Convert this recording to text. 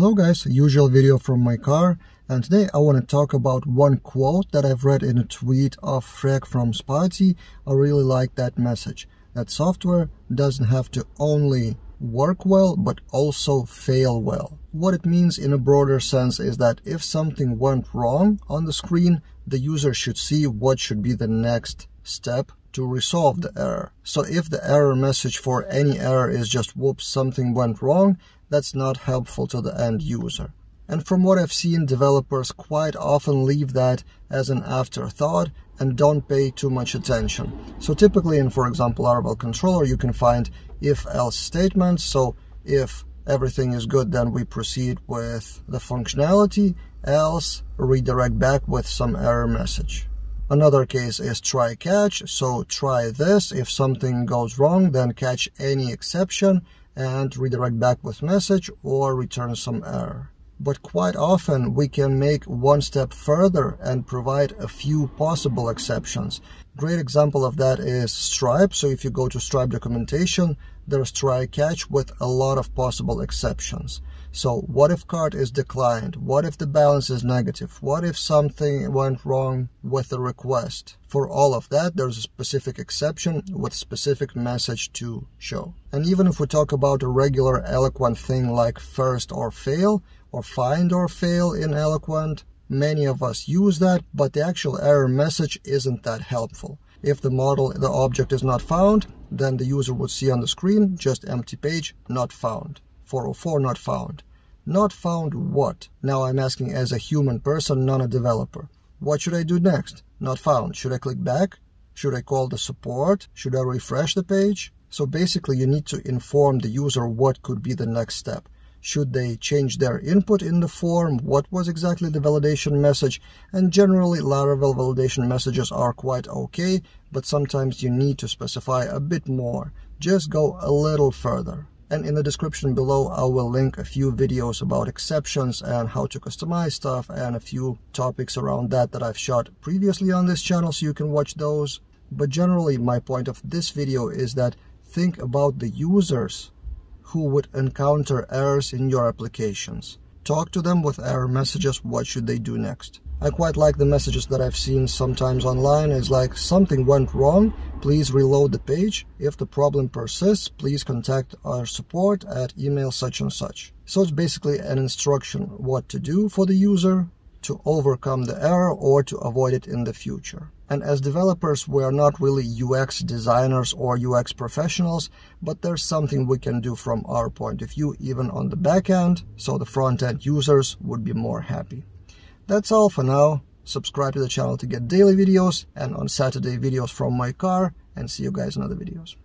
Hello guys, usual video from my car and today I want to talk about one quote that I've read in a tweet of Freek from Spatie. I really like that message, that software doesn't have to only work well but also fail well. What it means in a broader sense is that if something went wrong on the screen, the user should see what should be the next step to resolve the error. So if the error message for any error is just whoops something went wrong, that's not helpful to the end user. And from what I've seen, developers quite often leave that as an afterthought and don't pay too much attention. So typically in, for example, Laravel controller, you can find if-else statements. So if everything is good, then we proceed with the functionality, else redirect back with some error message. Another case is try catch. So try this. If something goes wrong, then catch any exception and redirect back with message or return some error. But quite often we can make one step further and provide a few possible exceptions. Great example of that is Stripe. So if you go to Stripe documentation, there's try catch with a lot of possible exceptions. So what if card is declined? What if the balance is negative? What if something went wrong with the request? For all of that, there's a specific exception with specific message to show. And even if we talk about a regular eloquent thing like first or fail or find or fail in eloquent, many of us use that, but the actual error message isn't that helpful. If the model, the object is not found, then the user would see on the screen just empty page, not found. 404 not found. Not found what? Now I'm asking as a human person, not a developer. What should I do next? Not found. Should I click back? Should I call the support? Should I refresh the page? So basically you need to inform the user what could be the next step. Should they change their input in the form? What was exactly the validation message? And generally Laravel validation messages are quite okay, but sometimes you need to specify a bit more. Just go a little further and in the description below I will link a few videos about exceptions and how to customize stuff and a few topics around that that I've shot previously on this channel so you can watch those. But generally my point of this video is that think about the users who would encounter errors in your applications. Talk to them with error messages, what should they do next? I quite like the messages that I've seen sometimes online. It's like something went wrong, please reload the page. If the problem persists, please contact our support at email such and such. So it's basically an instruction what to do for the user to overcome the error or to avoid it in the future. And as developers, we are not really UX designers or UX professionals, but there's something we can do from our point of view, even on the back end, so the front end users would be more happy. That's all for now. Subscribe to the channel to get daily videos and on Saturday videos from my car and see you guys in other videos.